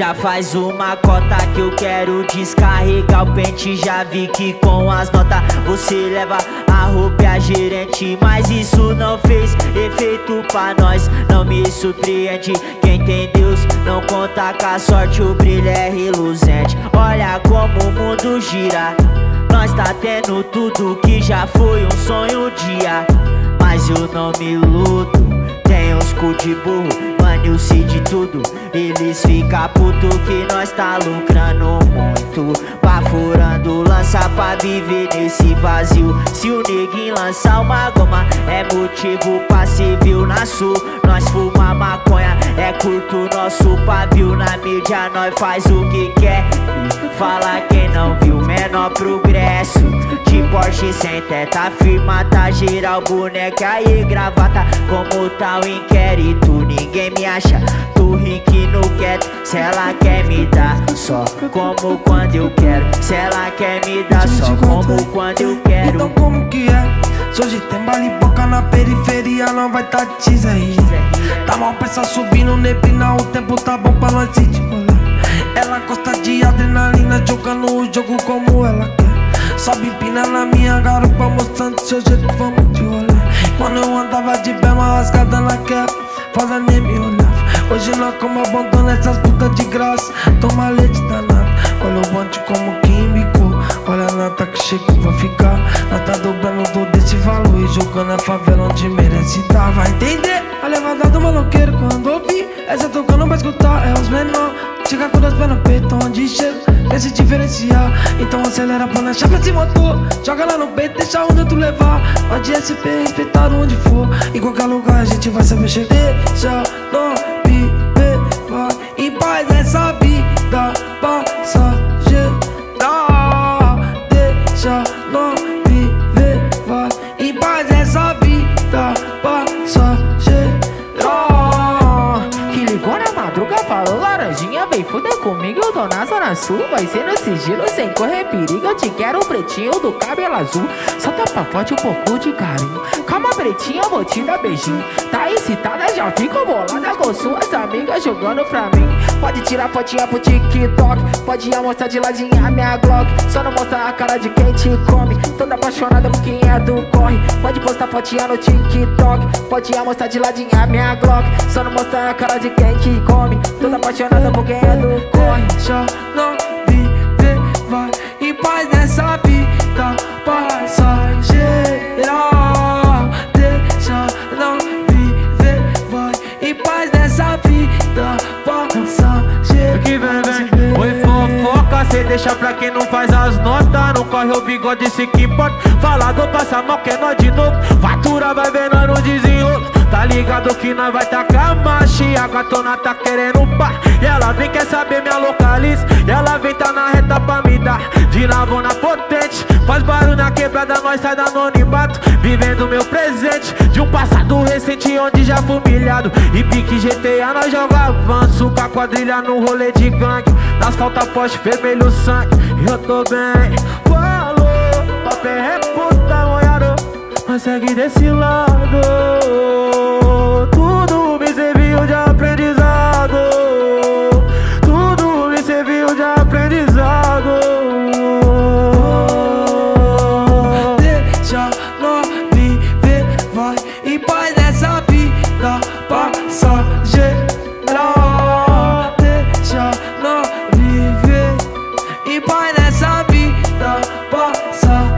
Já faz uma cota que eu quero descarregar o pente. Já vi que com as notas você leva a roupa e a gerente. Mas isso não fez efeito pra nós Não me surpreende. Quem tem Deus não conta com a sorte O brilho é reluzente. Olha como o mundo gira. Nós tá tendo tudo que já foi um sonho dia. Mas eu não me Tem uns cu de burro mano, eu sei de tudo. Eles ficam puto que nós tá lucrando muito. Bafurando lança pra viver nesse vazio. Se o neguinho lançar uma goma É motivo pra viu na sul. Nós fuma maconha, é curto nosso pavio. Na mídia nós faz o que quer Fala quem não viu menor progresso. De Porsche sem teta, firma tá geral Boneca e gravata. Como tá o inquérito, ninguém me acha. Tô rico no quieto, se ela quer me dar. Só como quando eu quero Se ela quer me dar. Só como quando eu quero. Então como que é? Se hoje tem bala boca na periferia Não vai tá teaser aí Tá mal peça subindo neblina O tempo tá bom pra nós se Ela gosta de adrenalina Jogando o jogo como ela quer. Sobe empina na minha garupa Mostrando seu jeito, vamos de rolê. Quando eu andava de bema rasgada naquela Fala nem me olhava Hoje nós como abandona essas putas de graça. Toma leite danado. Olha o bonde como químico Olha a nota que chega vai ficar. Tá dobrando todo esse valor E jogando a favela Chega com dois pés no peito onde chega Quer se diferenciar Então acelera pra na chapa esse motor Joga lá no peito, deixa onde tu levar. Pode SP, respeitar onde for. Em qualquer lugar a gente vai saber chegar Deixa não eu na zona sul Vai ser no sigilo, sem correr perigo. Eu te quero pretinho do cabelo azul. Só tapa forte um pouco de carinho. Calma pretinha, vou te dar beijinho. Tá excitada, já fico bolada Com suas amigas jogando pra mim. Pode tirar fotinha pro TikTok. Pode mostrar de ladinha a minha Glock. Só não mostrar a cara de quem te come. Toda apaixonada por quem é do corre. Pode postar fotinha no TikTok. Pode mostrar de ladinha a minha Glock. Só não mostrar a cara de quem te come. Toda apaixonada por quem é do corre Deixa não viver, vai em paz nessa vida passageira Deixa não viver, vai em paz nessa vida passageira que vem, vem. Oi, fofoca, cê deixa pra quem não faz as notas. Não corre o bigode, se que importa. Falador passa mal, que é nós de novo. Fatura vai ver nós no desenrolo. Tá ligado que nós vai tacar marcha E a gatona tá querendo par E ela vem quer saber minha localiza E ela vem tá na reta pra me dar. De lavona potente. Faz barulho na quebrada, nós sai da anonimato. Vivendo meu presente. De um passado recente onde já fui humilhado. E pique GTA nós joga avanço. Com a quadrilha no rolê de gangue. Nas falta poste vermelho sangue. Eu tô bem. Falou, papel é puta, molhado Mas segue desse lado boy that's I'll be the boss of